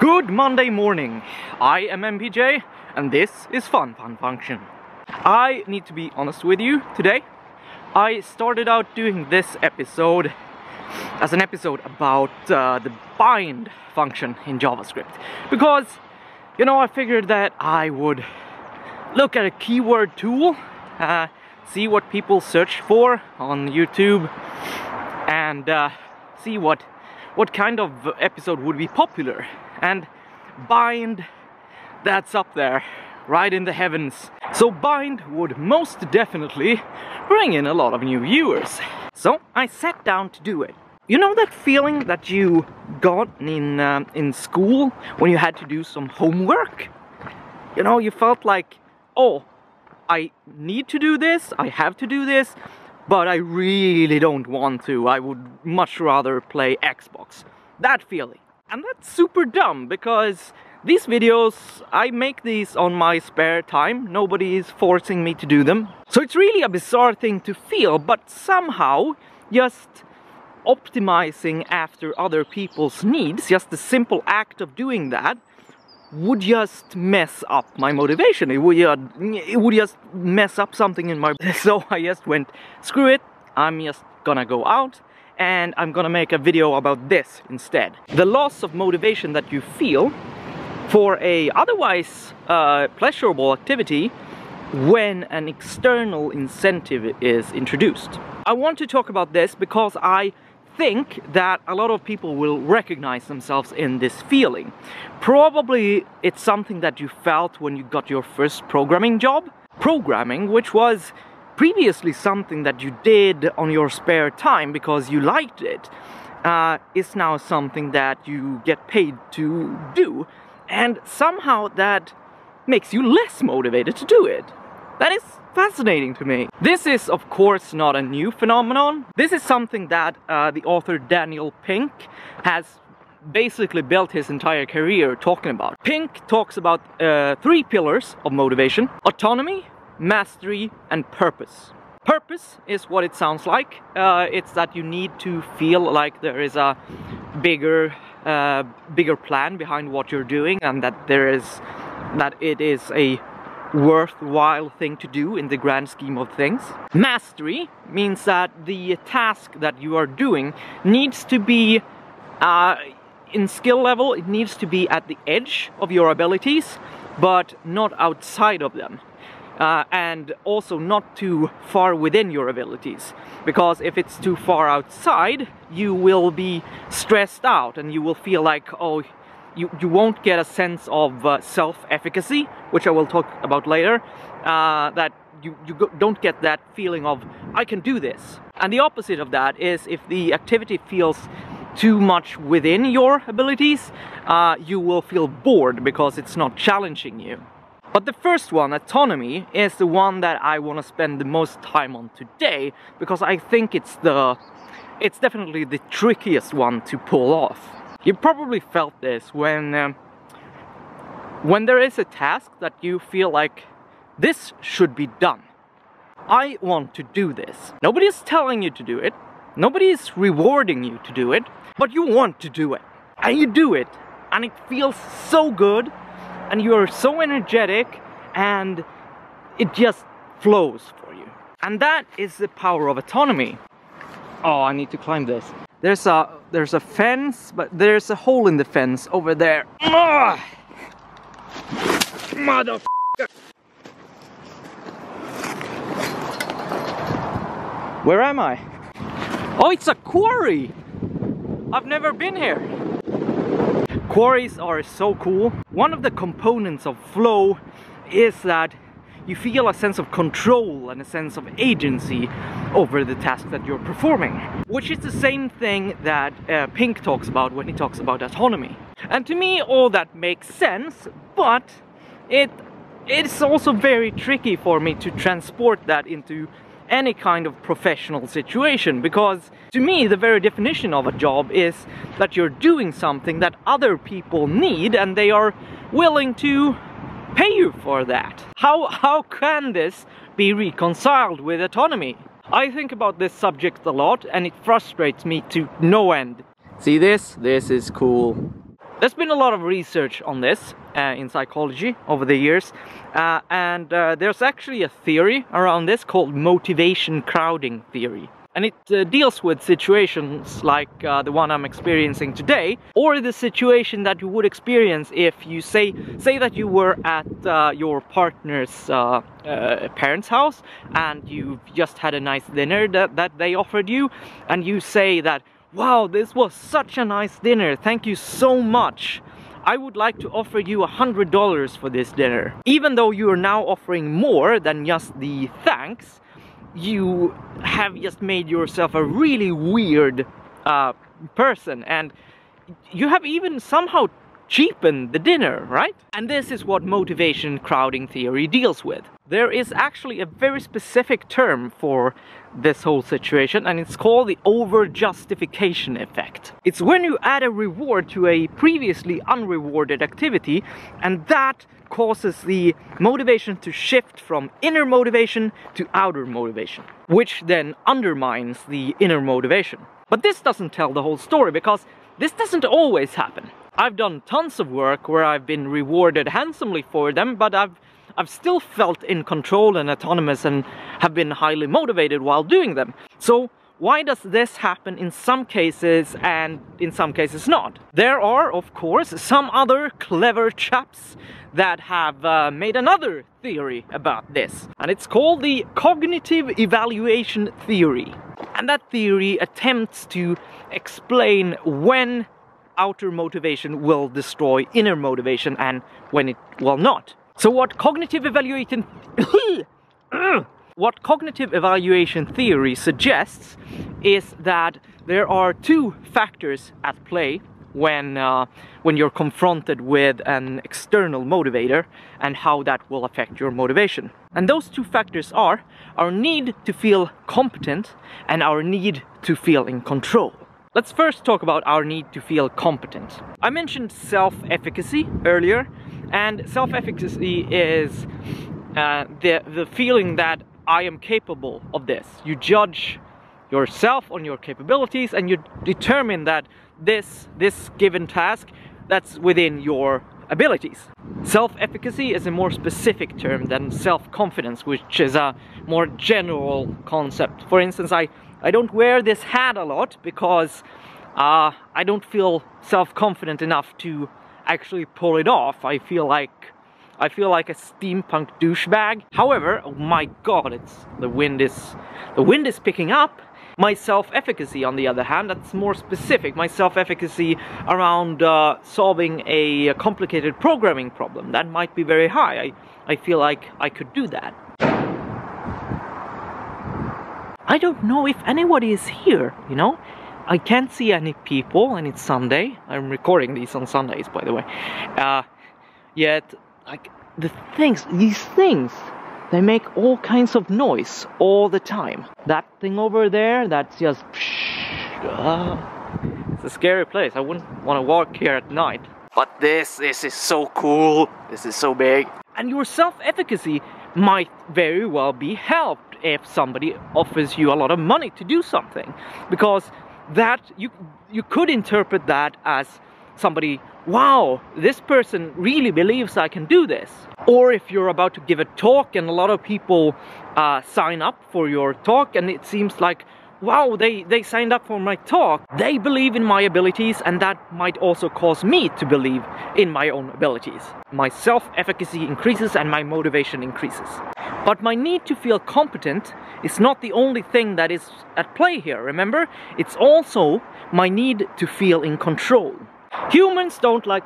Good Monday morning. I am MPJ and this is Fun Fun Function. I need to be honest with you today. I started out doing this episode as an episode about uh, the bind function in JavaScript because you know I figured that I would look at a keyword tool uh, see what people search for on YouTube and uh, see what what kind of episode would be popular and bind that's up there right in the heavens so bind would most definitely bring in a lot of new viewers so I sat down to do it you know that feeling that you got in uh, in school when you had to do some homework you know you felt like oh I need to do this I have to do this but I really don't want to. I would much rather play Xbox. That feeling. And that's super dumb because these videos, I make these on my spare time. Nobody is forcing me to do them. So it's really a bizarre thing to feel, but somehow just optimizing after other people's needs, just the simple act of doing that, would just mess up my motivation. It would, uh, it would just mess up something in my... So I just went, screw it, I'm just gonna go out and I'm gonna make a video about this instead. The loss of motivation that you feel for a otherwise uh, pleasurable activity when an external incentive is introduced. I want to talk about this because I think that a lot of people will recognize themselves in this feeling. Probably it's something that you felt when you got your first programming job. Programming, which was previously something that you did on your spare time because you liked it, uh, is now something that you get paid to do. And somehow that makes you less motivated to do it. That is fascinating to me. This is of course not a new phenomenon. This is something that uh, the author Daniel Pink has basically built his entire career talking about. Pink talks about uh, three pillars of motivation. Autonomy, mastery and purpose. Purpose is what it sounds like. Uh, it's that you need to feel like there is a bigger, uh, bigger plan behind what you're doing and that there is, that it is a worthwhile thing to do in the grand scheme of things. Mastery means that the task that you are doing needs to be uh, in skill level, it needs to be at the edge of your abilities, but not outside of them. Uh, and also not too far within your abilities because if it's too far outside you will be stressed out and you will feel like oh you, you won't get a sense of uh, self-efficacy, which I will talk about later, uh, that you, you don't get that feeling of, I can do this. And the opposite of that is if the activity feels too much within your abilities, uh, you will feel bored because it's not challenging you. But the first one, autonomy, is the one that I want to spend the most time on today because I think it's the it's definitely the trickiest one to pull off. You probably felt this when um, when there is a task that you feel like this should be done. I want to do this. Nobody is telling you to do it. Nobody is rewarding you to do it, but you want to do it. And you do it. And it feels so good. And you are so energetic. And it just flows for you. And that is the power of autonomy. Oh, I need to climb this. There's a there's a fence, but there's a hole in the fence over there. Ugh! Mother. Where am I? Oh, it's a quarry! I've never been here. Quarries are so cool. One of the components of flow is that you feel a sense of control and a sense of agency over the task that you're performing. Which is the same thing that uh, Pink talks about when he talks about autonomy. And to me all that makes sense, but it it's also very tricky for me to transport that into any kind of professional situation because to me the very definition of a job is that you're doing something that other people need and they are willing to pay you for that. How, how can this be reconciled with autonomy? I think about this subject a lot and it frustrates me to no end. See this? This is cool. There's been a lot of research on this uh, in psychology over the years, uh, and uh, there's actually a theory around this called motivation crowding theory. And it uh, deals with situations like uh, the one I'm experiencing today or the situation that you would experience if you say say that you were at uh, your partner's uh, uh, parents house and you've just had a nice dinner that, that they offered you and you say that wow this was such a nice dinner thank you so much I would like to offer you a hundred dollars for this dinner even though you are now offering more than just the thanks you have just made yourself a really weird uh, person and you have even somehow cheapened the dinner, right? And this is what motivation crowding theory deals with. There is actually a very specific term for this whole situation and it's called the over-justification effect. It's when you add a reward to a previously unrewarded activity and that causes the motivation to shift from inner motivation to outer motivation, which then undermines the inner motivation. But this doesn't tell the whole story because this doesn't always happen. I've done tons of work where I've been rewarded handsomely for them, but I've I've still felt in control and autonomous and have been highly motivated while doing them. So why does this happen in some cases and in some cases not? There are, of course, some other clever chaps that have uh, made another theory about this. And it's called the cognitive evaluation theory. And that theory attempts to explain when outer motivation will destroy inner motivation and when it will not. So what cognitive evaluation what cognitive evaluation theory suggests is that there are two factors at play when uh, when you're confronted with an external motivator and how that will affect your motivation. And those two factors are our need to feel competent and our need to feel in control. Let's first talk about our need to feel competent. I mentioned self-efficacy earlier and self-efficacy is uh, the, the feeling that I am capable of this. You judge yourself on your capabilities and you determine that this, this given task that's within your abilities. Self-efficacy is a more specific term than self-confidence, which is a more general concept. For instance, I, I don't wear this hat a lot because uh, I don't feel self-confident enough to actually pull it off. I feel like I feel like a steampunk douchebag. However, oh my god, it's the wind is the wind is picking up. My self-efficacy, on the other hand, that's more specific. My self-efficacy around uh, solving a complicated programming problem, that might be very high. I, I feel like I could do that. I don't know if anybody is here, you know? I can't see any people and it's Sunday. I'm recording these on Sundays, by the way. Uh, yet, like, the things, these things, they make all kinds of noise all the time. That thing over there, that's just... Uh, it's a scary place. I wouldn't want to walk here at night. But this, this is so cool. This is so big. And your self-efficacy might very well be helped if somebody offers you a lot of money to do something. Because that you you could interpret that as somebody wow this person really believes i can do this. Or if you're about to give a talk and a lot of people uh, sign up for your talk and it seems like wow, they, they signed up for my talk. They believe in my abilities and that might also cause me to believe in my own abilities. My self-efficacy increases and my motivation increases. But my need to feel competent is not the only thing that is at play here, remember? It's also my need to feel in control. Humans don't like...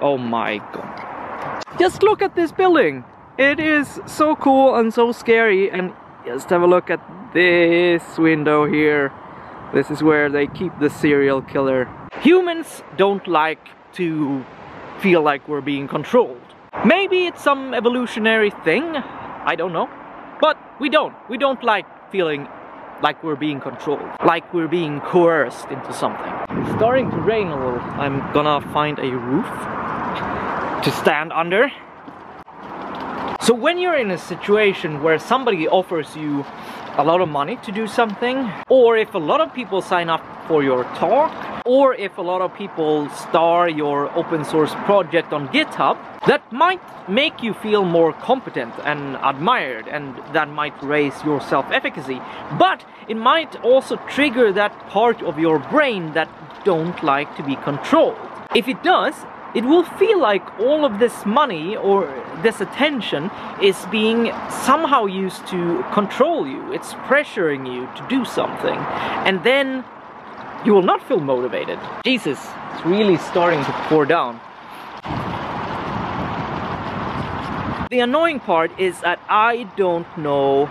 Oh my god. Just look at this building! It is so cool and so scary and just have a look at this window here. This is where they keep the serial killer. Humans don't like to feel like we're being controlled. Maybe it's some evolutionary thing, I don't know. But we don't. We don't like feeling like we're being controlled, like we're being coerced into something. It's starting to rain a little. I'm gonna find a roof to stand under so when you're in a situation where somebody offers you a lot of money to do something, or if a lot of people sign up for your talk, or if a lot of people star your open source project on GitHub, that might make you feel more competent and admired and that might raise your self-efficacy. But it might also trigger that part of your brain that don't like to be controlled. If it does, it will feel like all of this money or this attention is being somehow used to control you. It's pressuring you to do something. And then you will not feel motivated. Jesus, it's really starting to pour down. The annoying part is that I don't know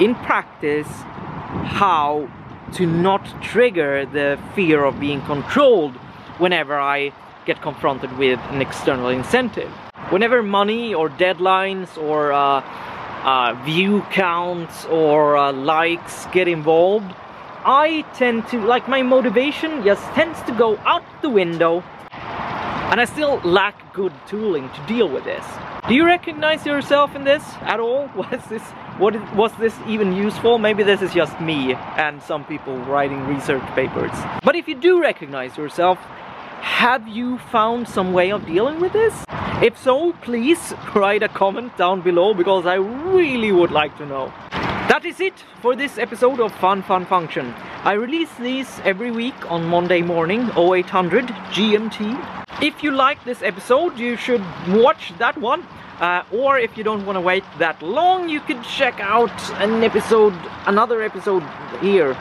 in practice how to not trigger the fear of being controlled whenever I get confronted with an external incentive. Whenever money or deadlines or uh, uh, view counts or uh, likes get involved, I tend to, like my motivation just tends to go out the window and I still lack good tooling to deal with this. Do you recognize yourself in this at all? Was this what was this even useful? Maybe this is just me and some people writing research papers. But if you do recognize yourself, have you found some way of dealing with this? If so, please write a comment down below because I really would like to know. That is it for this episode of Fun Fun Function. I release these every week on Monday morning, 0800 GMT. If you like this episode, you should watch that one. Uh, or if you don't want to wait that long, you can check out an episode, another episode here.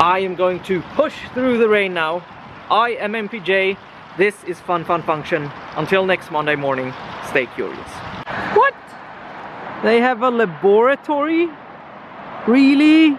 I am going to push through the rain now I am MPJ. This is Fun Fun Function. Until next Monday morning, stay curious. What? They have a laboratory? Really?